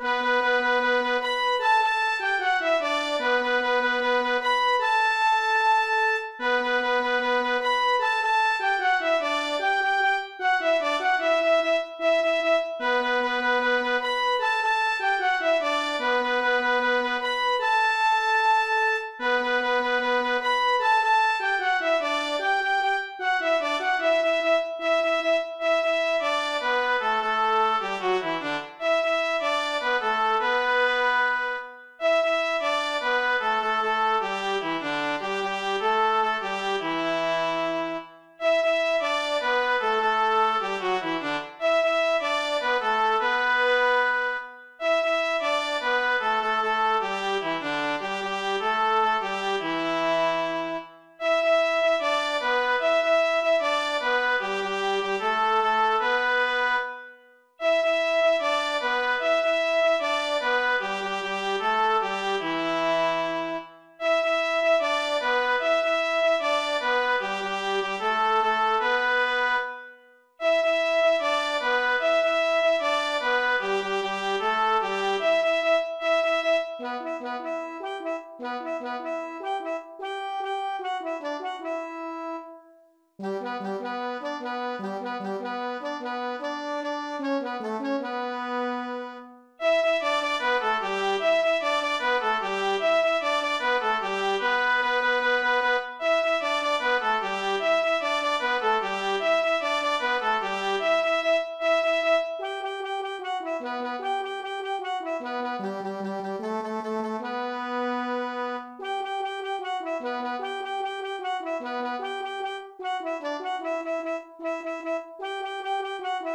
you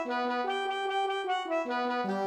Thank you.